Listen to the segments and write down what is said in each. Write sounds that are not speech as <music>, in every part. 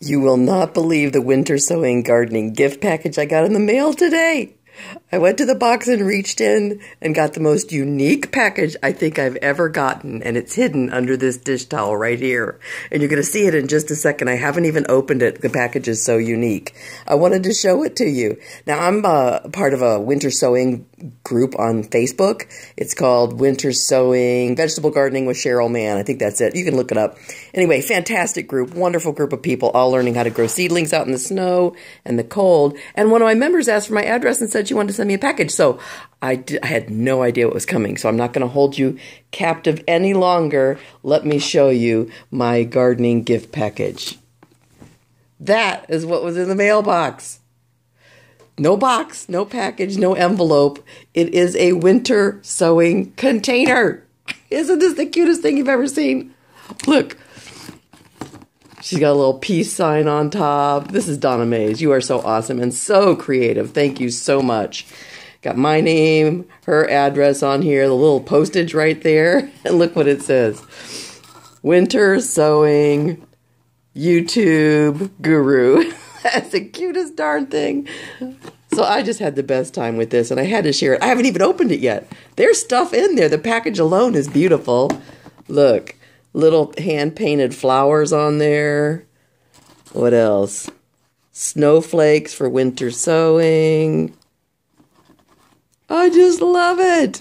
You will not believe the winter sowing gardening gift package I got in the mail today. I went to the box and reached in and got the most unique package I think I've ever gotten, and it's hidden under this dish towel right here. And you're going to see it in just a second. I haven't even opened it. The package is so unique. I wanted to show it to you. Now, I'm uh, part of a winter sowing group on Facebook. It's called Winter Sowing Vegetable Gardening with Sheryl Mann. I think that's it. You can look it up. Anyway, fantastic group, wonderful group of people all learning how to grow seedlings out in the snow and the cold. And one of my members asked for my address and said she wanted to send me a package. So I, did, I had no idea what was coming. So I'm not going to hold you captive any longer. Let me show you my gardening gift package. That is what was in the mailbox. No box, no package, no envelope. It is a winter sowing container. <laughs> Isn't this the cutest thing you've ever seen? Look. She's got a little peace sign on top. This is Donna Mays. You are so awesome and so creative. Thank you so much. Got my name, her address on here, the little postage right there. <laughs> And look what it says Winter Sowing YouTube Guru. <laughs> That's the cutest darn thing. So I just had the best time with this and I had to share it. I haven't even opened it yet. There's stuff in there. The package alone is beautiful. Look, little hand painted flowers on there. What else? Snowflakes for winter sowing. I just love it.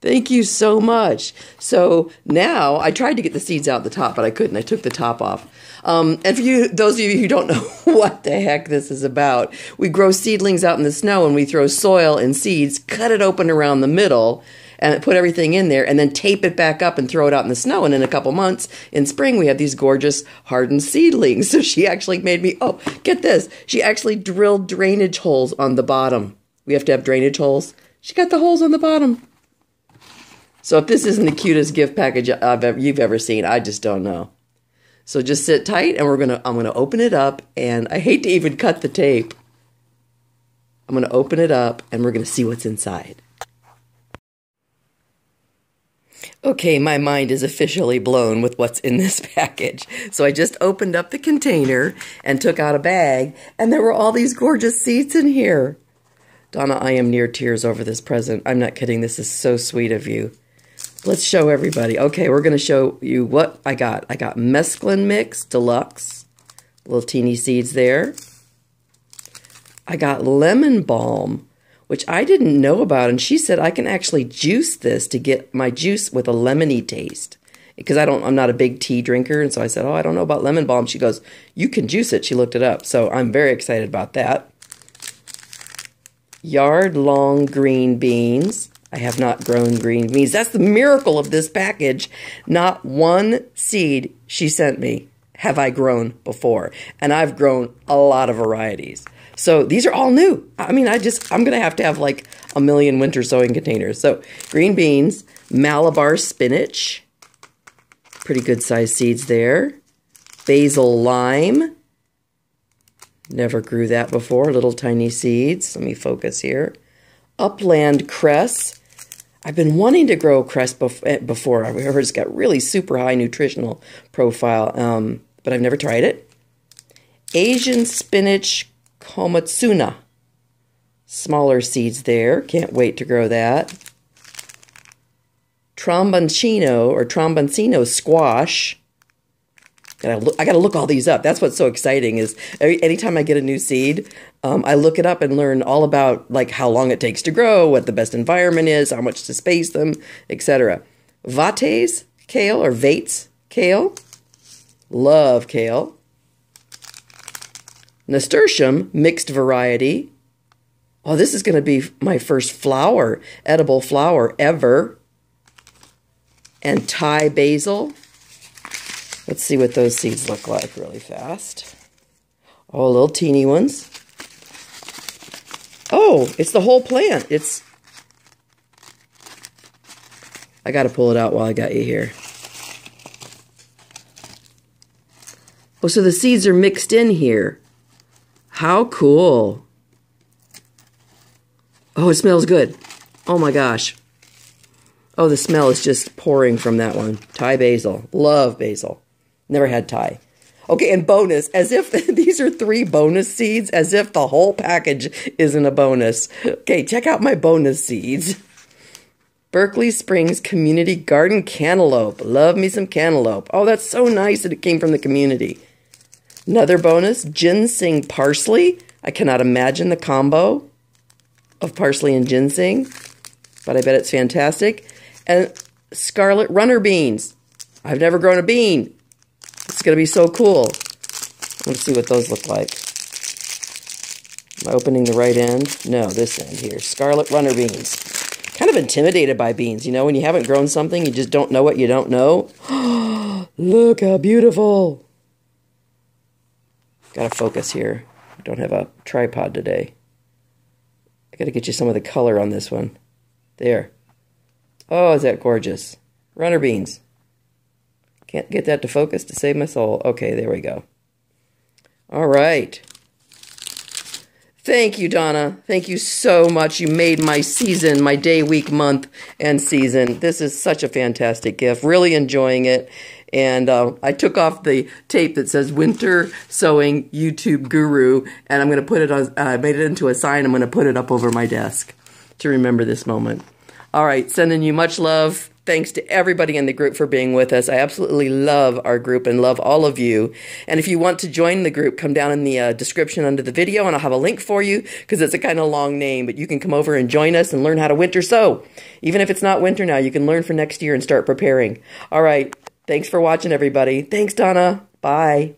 Thank you so much. So now I tried to get the seeds out the top, but I couldn't. I took the top off. Um, and for you, those of you who don't <laughs> know what the heck this is about, we grow seedlings out in the snow and we throw soil and seeds, cut it open around the middle, and put everything in there, and then tape it back up and throw it out in the snow. And in a couple months, in spring, we have these gorgeous hardened seedlings. <laughs> So she actually made me, oh, get this. She actually drilled drainage holes on the bottom. We have to have drainage holes. She got the holes on the bottom. So if this isn't the cutest gift package ever, you've ever seen, I just don't know. So just sit tight and we're going to I'm going to open it up and I hate to even cut the tape. I'm going to open it up and we're going to see what's inside. Okay, my mind is officially blown with what's in this <laughs> package. So I just opened up the container and took out a bag and there were all these gorgeous seeds in here. Donna, I am near tears over this present. I'm not kidding. This is so sweet of you. Let's show everybody. Okay, we're going to show you what I got. I got mesclun mix deluxe, little teeny seeds there. I got lemon balm, which I didn't know about, and she said I can actually juice this to get my juice with a lemony taste. Because I don't, I'm not a big tea drinker, and so I said, "Oh, I don't know about lemon balm." She goes, "You can juice it." She looked it up, so I'm very excited about that. Yard long green beans. I have not grown green beans. That's the miracle of this package. Not one seed she sent me have I grown before. And I've grown a lot of varieties. So these are all new. I mean, I just, I'm going to have to have like a million winter sowing containers. So green beans, Malabar spinach, pretty good sized seeds there. Basil lime, never grew that before, little tiny seeds. Let me focus here. Upland cress. I've been wanting to grow cress eh, before. I've heard it's got really super high nutritional profile, um, but I've never tried it. Asian spinach komatsuna. Smaller seeds there. Can't wait to grow that. Tromboncino or tromboncino squash. Gotta look, I got to look all these up. That's what's so exciting is every, anytime I get a new seed, um, I look it up and learn all about like how long it takes to grow, what the best environment is, how much to space them, etc. Vates kale or Vates kale, love kale. Nasturtium mixed variety. Oh, this is going to be my first flower, edible flower ever. And Thai basil. Let's see what those seeds look like really fast. Oh, little teeny ones. Oh, it's the whole plant. It's. I got to pull it out while I got you here. Oh, so the seeds are mixed in here. How cool. Oh, it smells good. Oh my gosh. Oh, the smell is just pouring from that one. Thai basil. Love basil. Never had Thai. Okay, and bonus, as if <laughs> these are three bonus seeds, as if the whole package isn't a bonus. Okay, check out my bonus seeds. Berkeley Springs Community Garden Cantaloupe. Love me some cantaloupe. Oh, that's so nice that it came from the community. Another bonus, ginseng parsley. I cannot imagine the combo of parsley and ginseng, but I bet it's fantastic. And scarlet runner beans. I've never grown a bean. It's going to be so cool. Let's see what those look like. Am I opening the right end? No, this end here. Scarlet runner beans. Kind of intimidated by beans, you know, when you haven't grown something, you just don't know what you don't know. <gasps> Look how beautiful. Gotta focus here. Don't have a tripod today. I gotta get you some of the color on this one. There. Oh, is that gorgeous? Runner beans. Can't get that to focus to save my soul. Okay, there we go. All right. Thank you, Donna. Thank you so much. You made my season, my day, week, month, and season. This is such a fantastic gift. Really enjoying it. And uh, I took off the tape that says Winter Sowing YouTube Guru, and I'm going to put it on, I uh, made it into a sign. I'm going to put it up over my desk to remember this moment. All right, sending you much love. Thanks to everybody in the group for being with us. I absolutely love our group and love all of you. And if you want to join the group, come down in the uh, description under the video and I'll have a link for you because it's a kind of long name, but you can come over and join us and learn how to winter sow. Even if it's not winter now, you can learn for next year and start preparing. All right. Thanks for watching, everybody. Thanks, Donna. Bye.